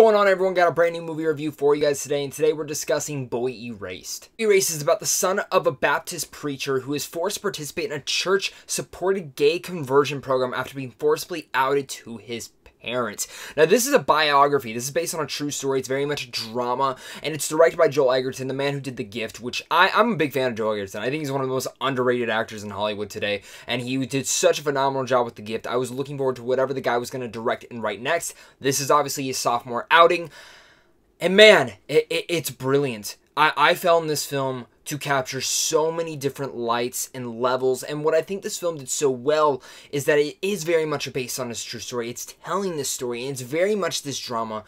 going on everyone? Got a brand new movie review for you guys today and today we're discussing Boy Erased. Erased is about the son of a Baptist preacher who is forced to participate in a church supported gay conversion program after being forcibly outed to his parents. Now, this is a biography. This is based on a true story. It's very much drama, and it's directed by Joel Edgerton, the man who did The Gift, which I, I'm a big fan of Joel Edgerton. I think he's one of the most underrated actors in Hollywood today, and he did such a phenomenal job with The Gift. I was looking forward to whatever the guy was going to direct and write next. This is obviously his sophomore outing, and man, it, it, it's brilliant. I, I found this film to capture so many different lights and levels. And what I think this film did so well is that it is very much based on this true story. It's telling this story, and it's very much this drama.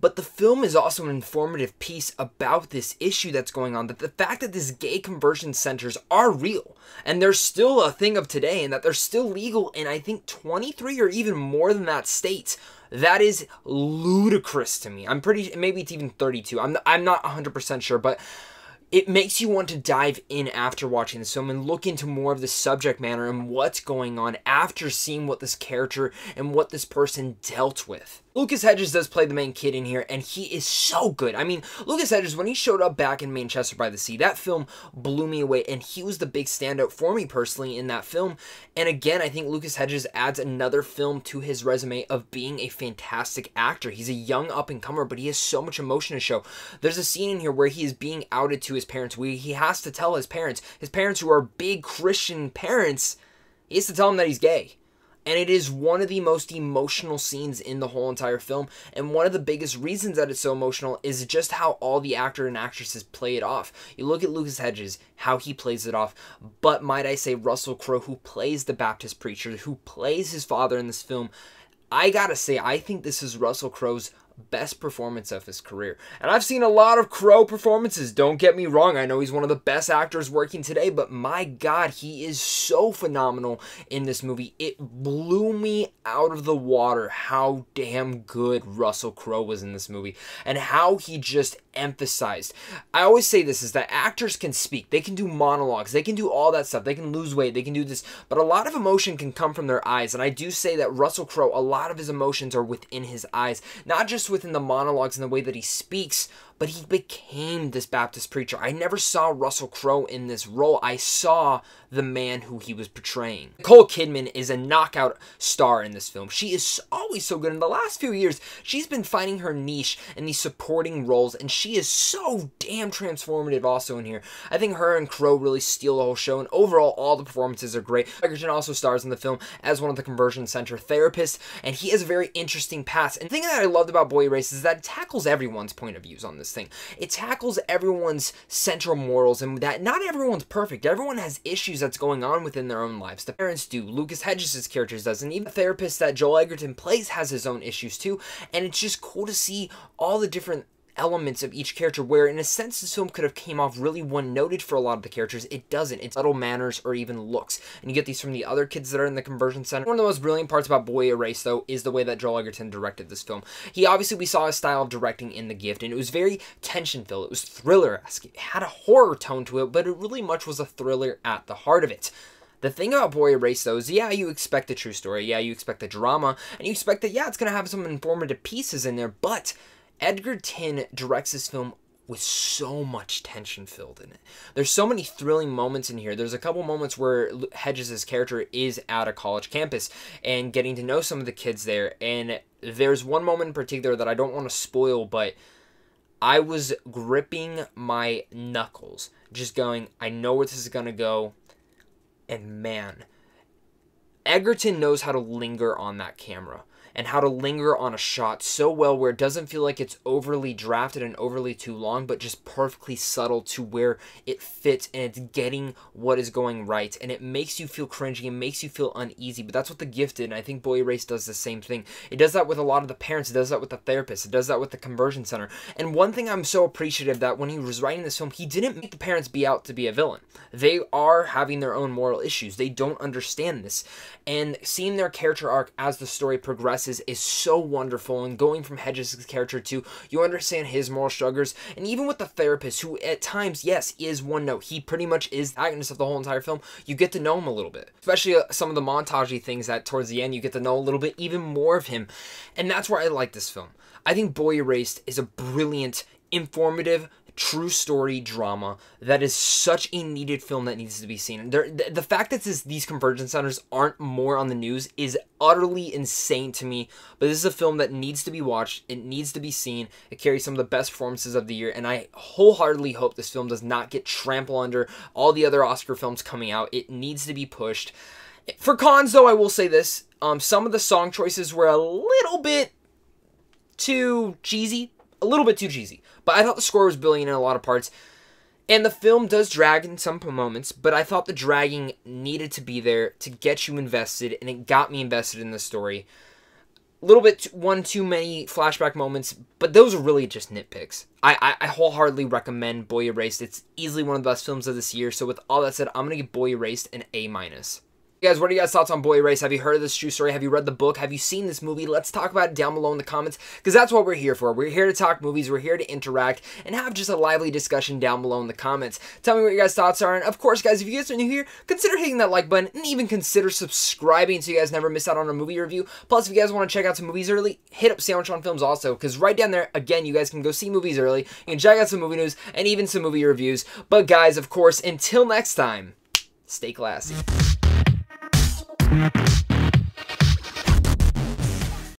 But the film is also an informative piece about this issue that's going on. That the fact that these gay conversion centers are real and they're still a thing of today and that they're still legal in, I think, 23 or even more than that states. That is ludicrous to me. I'm pretty, maybe it's even 32. I'm, I'm not 100% sure, but it makes you want to dive in after watching this film and look into more of the subject matter and what's going on after seeing what this character and what this person dealt with. Lucas Hedges does play the main kid in here, and he is so good. I mean, Lucas Hedges, when he showed up back in Manchester by the Sea, that film blew me away, and he was the big standout for me personally in that film. And again, I think Lucas Hedges adds another film to his resume of being a fantastic actor. He's a young up-and-comer, but he has so much emotion to show. There's a scene in here where he is being outed to his parents, where he has to tell his parents, his parents who are big Christian parents, he has to tell them that he's gay and it is one of the most emotional scenes in the whole entire film. And one of the biggest reasons that it's so emotional is just how all the actor and actresses play it off. You look at Lucas Hedges, how he plays it off, but might I say, Russell Crowe, who plays the Baptist preacher, who plays his father in this film. I gotta say, I think this is Russell Crowe's best performance of his career. And I've seen a lot of Crowe performances, don't get me wrong. I know he's one of the best actors working today, but my god, he is so phenomenal in this movie. It blew me out of the water how damn good Russell Crowe was in this movie and how he just emphasized. I always say this is that actors can speak. They can do monologues. They can do all that stuff. They can lose weight. They can do this, but a lot of emotion can come from their eyes. And I do say that Russell Crowe, a lot of his emotions are within his eyes, not just within the monologues and the way that he speaks, but he became this Baptist preacher. I never saw Russell Crowe in this role. I saw the man who he was portraying. Nicole Kidman is a knockout star in this film. She is always so good. In the last few years, she's been finding her niche in these supporting roles, and she is so damn transformative also in here. I think her and Crowe really steal the whole show, and overall, all the performances are great. Edgerton also stars in the film as one of the conversion center therapists, and he has a very interesting past. And the thing that I loved about Boy Erased is that it tackles everyone's point of views on this thing. It tackles everyone's central morals and that not everyone's perfect. Everyone has issues that's going on within their own lives. The parents do. Lucas Hedges' characters does. And even the therapist that Joel Edgerton plays has his own issues too. And it's just cool to see all the different elements of each character where in a sense this film could have came off really one-noted for a lot of the characters. It doesn't. It's subtle manners or even looks. And you get these from the other kids that are in the conversion center. One of the most brilliant parts about boy erased though is the way that joel edgerton directed this film. He obviously we saw his style of directing in the gift and it was very tension filled it was thriller-esque. It had a horror tone to it but it really much was a thriller at the heart of it. The thing about Boy Erased, though, is yeah, you expect the true story, yeah, you expect the drama, and you expect that, yeah, it's going to have some informative pieces in there, but Edgerton directs this film with so much tension filled in it. There's so many thrilling moments in here. There's a couple moments where Hedges' character is at a college campus and getting to know some of the kids there. And there's one moment in particular that I don't want to spoil, but I was gripping my knuckles, just going, I know where this is going to go. And man, Edgerton knows how to linger on that camera and how to linger on a shot so well where it doesn't feel like it's overly drafted and overly too long, but just perfectly subtle to where it fits and it's getting what is going right. And it makes you feel cringy and makes you feel uneasy. But that's what the gift did. And I think Boy Erased does the same thing. It does that with a lot of the parents. It does that with the therapist. It does that with the conversion center. And one thing I'm so appreciative that when he was writing this film, he didn't make the parents be out to be a villain. They are having their own moral issues. They don't understand this. And seeing their character arc as the story progresses progresses is so wonderful, and going from Hedges' character to you understand his moral struggles, and even with the therapist, who at times, yes, is one note, he pretty much is the agonist of the whole entire film. You get to know him a little bit, especially uh, some of the montagey things that towards the end you get to know a little bit even more of him, and that's where I like this film. I think Boy Erased is a brilliant, informative, true story drama that is such a needed film that needs to be seen. There, the, the fact that this, these convergence centers aren't more on the news is utterly insane to me. But this is a film that needs to be watched. It needs to be seen. It carries some of the best performances of the year, and I wholeheartedly hope this film does not get trampled under all the other Oscar films coming out. It needs to be pushed. For cons, though, I will say this: um, some of the song choices were a little bit too cheesy, a little bit too cheesy. But I thought the score was brilliant in a lot of parts. And the film does drag in some moments, but I thought the dragging needed to be there to get you invested, and it got me invested in the story. A little bit, one too many flashback moments, but those are really just nitpicks. I, I, I wholeheartedly recommend Boy Erased. It's easily one of the best films of this year. So with all that said, I'm gonna give Boy Erased an A minus guys, what are you guys' thoughts on Boy Erased? Have you heard of this true story? Have you read the book? Have you seen this movie? Let's talk about it down below in the comments because that's what we're here for. We're here to talk movies, we're here to interact, and have just a lively discussion down below in the comments. Tell me what your guys' thoughts are, and of course, guys, if you guys are new here, consider hitting that like button and even consider subscribing so you guys never miss out on a movie review. Plus, if you guys want to check out some movies early, hit up Sandwich John Films also because right down there, again, you guys can go see movies early, can check out some movie news, and even some movie reviews. But guys, of course, until next time, stay classy. Thank you.